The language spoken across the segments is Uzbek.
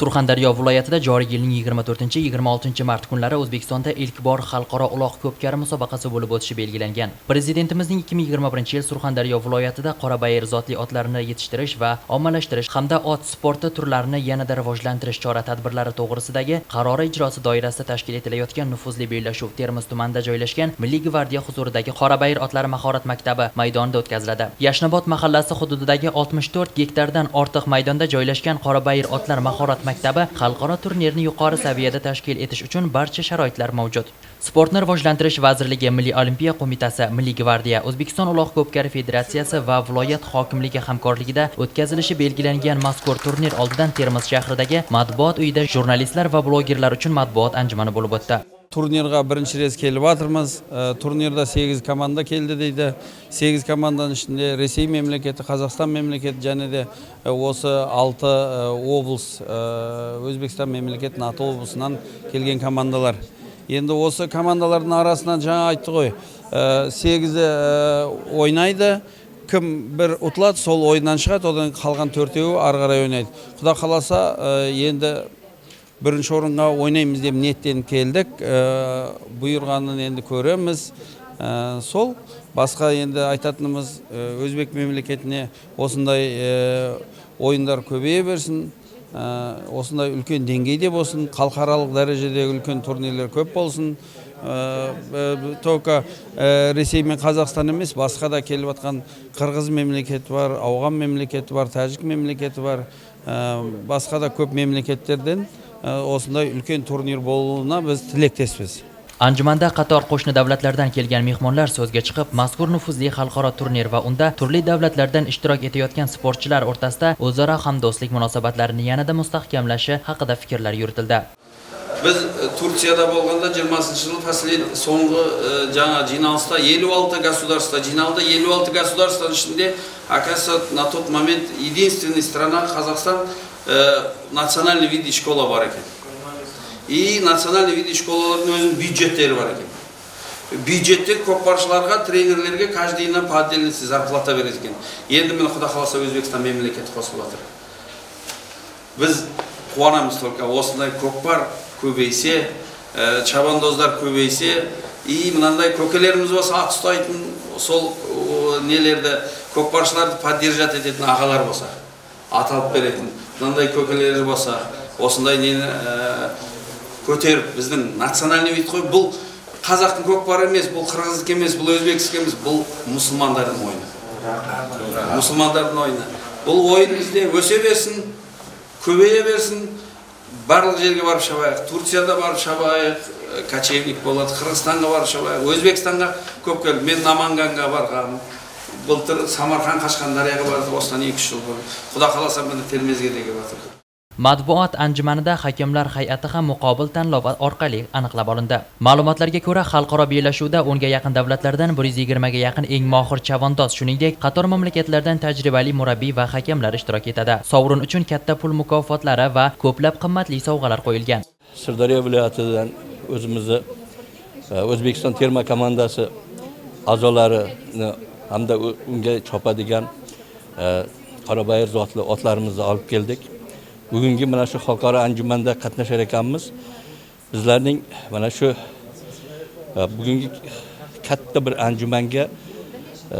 surxondaryo viloyatida joriy yilning 24-26 mart kunlari o'zbekistonda ilk bor xalqaro uloq ko'pkari musobaqasi bo'lib o'tishi belgilangan. Prezidentimizning 2021 yil surxondaryo viloyatida qorabayir zotli otlarini yetishtirish va ommalashtirish hamda ot sporti turlarini yanada rivojlantirish chora tadbirlari to'g'risidagi qarori ijrosi doirasida tashkil etilayotgan nufuzli bellashuv termiz tumanida joylashgan milliy gvardiya huzuridagi qorabayir otlari mahorat maktabi maydonida o'tkaziladi. Yashnobod mahallasi hududidagi 64 gektardan ortiq maydonda joylashgan qorabayir otlar mahorat maktabi xalqaro turnirni yuqori saviyada tashkil etish uchun barcha sharoitlar mavjud. Sportni rivojlantirish vazirligi milliy olimpiya qo'mitasi milliy gvardiya o'zbekiston uloq ko'pkari federatsiyasi va viloyat hokimligi hamkorligida o'tkazilishi belgilangan mazkur turnir oldidan termiz shahridagi matbuot uyida jurnalistlar va blogerlar uchun matbuot anjumani bo'lib o'tdi. Турнирға бірінші рет келіп жатырмыз турнирда сегіз команда келді дейді. Сегіз команданың ішінде ресей мемлекеті қазақстан мемлекеті және де осы алты облыс өзбекстан мемлекетінің аты облысынан келген командалар. Енді осы командалардың арасынан жаңа айтты ғой сегізі ойнайды. Кім бір ұтылады сол ойыннан шығады. Одан қалған төртеуі ары қарай ойнайды. Құда қаласа енді бірінші орынға ойнаймыз деп ниеттеніп келдік. Бұйырғанын енді көреміз. Сол басқа енді айтатынымыз өзбек мемлекетіне осындай ойындар көбейе берсін. Осындай үлкен деңгейде болсын халықаралық дәрежедегі үлкен турнирлер көп болсын. Только ресей мен қазақстан емес басқа да келіп жатқан қырғыз мемлекеті бар ауған мемлекеті бар тәжік мемлекеті бар басқа да көп мемлекеттерден осындай үлкен турнир болуына біз тілектеспіз anjumanda qator qo'shni davlatlardan kelgan mehmonlar so'zga chiqib mazkur nufuzli xalqaro turnir va unda turli davlatlardan ishtirok etayotgan sportchilar o'rtasida o'zaro hamdo'stlik munosabatlarini yanada mustahkamlashi haqida fikrlar yuritildi. Біз турцияда болғанда жиырмасыншы жылы последний соңғы жаңа жиналыста елу алты государство жиналды елу алты государствоның ішінде оказывается на тот момент единственный страна национальный вид школа бар екен и национальный вид школалардың өзінің бюджеттері бар екен бюджеттер көкпаршыларға тренерлерге каждыйына по отдельности зарплата береді екен енді міне құда қаласа өзбекстан мемлекеті қосылып жатыр біз қуанамыз только осындай көкпар көбейсе шабандоздар көбейсе и мынандай көкелеріміз болса ат ұстайтын сол нелерді көкпаршыларды поддержать ететін ағалар болса ат алып беретін мынандай көкелері болса осындай нені көтеріп біздің национальный вид қой. Бұл қазақтың көкпары емес бұл қырғыздікі емес бұл өзбекстікі емес бұл мұсылмандардың ойыны мұсылмандардың ойыны бұл ойын бізде өсе берсін көбейе берсін. Барлық жерге барып шабайық. Турцияда барып шабайық кочевник болады қырғызстанға барып шабайық өзбекстанға көп келді мен наманганға барғанмын. Былтыр самарқан қашқандарияға бардық осыдан екі үш жыл бұрын. Құда қаласа міне термезге де келіп matbuot anjumanida hakamlar hay'ati ham muqobil tanlov orqali aniqlab olindi ma'lumotlarga ko'ra xalqaro bellashuvda o'nga yaqin davlatlardan bir yuz yigirmaga yaqin eng mohir chavandoz shuningdek qator mamlakatlardan tajribali murabbiy va hakamlar ishtirok etadi sovrin uchun katta pul mukofotlari va ko'plab qimmatli sovg'alar qo'yilgan sirdaryo viloyatidan o'zimizni o'zbekiston terma komandasi a'zolarini hamda unga chopadigan e, qorabayir zotli otlarimizni olib keldik. Bugungi mana shu xalqaro anjumanda qatnashar ekanmiz. Bizlarning mana shu e, bugungi katta bir anjumanga e,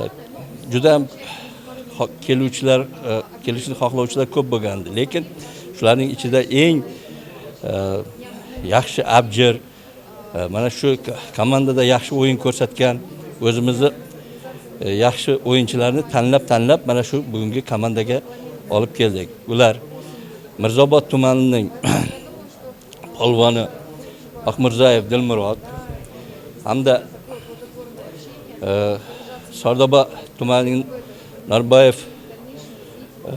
juda ham keluvchilar kelishni xohlovchilar ko'p bo'lgandi. Lekin shularning ichida eng yaxshi abjir mana shu komandada yaxshi o'yin ko'rsatgan o'zimizni E, yaxshi o'yinchilarni tanlab tanlab mana shu bugungi komandaga olib keldik. Ular mirzobod tumanining polvoni oqmirzayev dilmurod hamda e, sardoba tumanining norboyev e,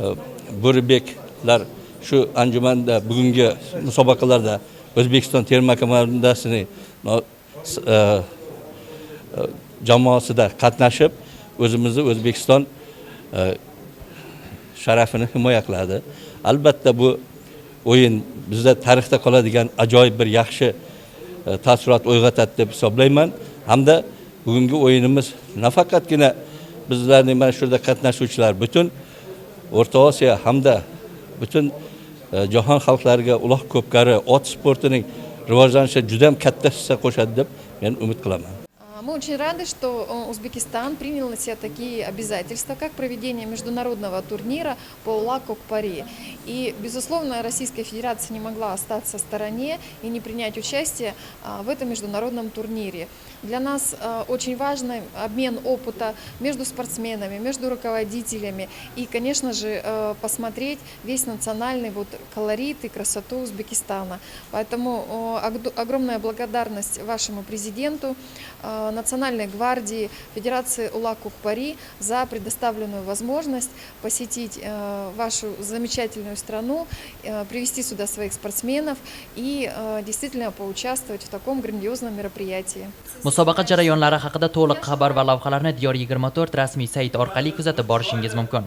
bo'ribeklar shu anjumanda bugungi musobaqalarda o'zbekiston terma komandasini jamoasida qatnashib o'zimizni o'zbekiston e, sharafini himoya qiladi. Albatta bu o'yin bizda tarixda qoladigan ajoyib bir yaxshi e, taassurot uyg'otadi deb hisoblayman. Hamda bugungi o'yinimiz nafaqatgina bizlarning mana shu yerda qatnashuvchilar butun o'rta osiyo hamda butun e, jahon xalqlariga uloq ko'pkari ot sportining rivojlanishiga juda ham katta hissa qo'shadi deb men umid qilaman. Мы очень рады, что э, Узбекистан принял на себя такие обязательства, как проведение международного турнира по УЛАКу к Пари. И, безусловно, Российская Федерация не могла остаться в стороне и не принять участие а, в этом международном турнире. Для нас а, очень важный обмен опыта между спортсменами, между руководителями и, конечно же, э, посмотреть весь национальный вот колорит и красоту Узбекистана. Поэтому огромная благодарность вашему президенту, Национальной гвардии, Федерации УЛАКу Пари за предоставленную возможность посетить вашу замечательную страну, э, привести сюда своих спортсменов и э, действительно поучаствовать в таком грандиозном мероприятии. musobaqa jarayonlari haqida to'liq xabar va lavhalarni diyor 24 rasmiy sayti orqali kuzatib borishingiz mumkin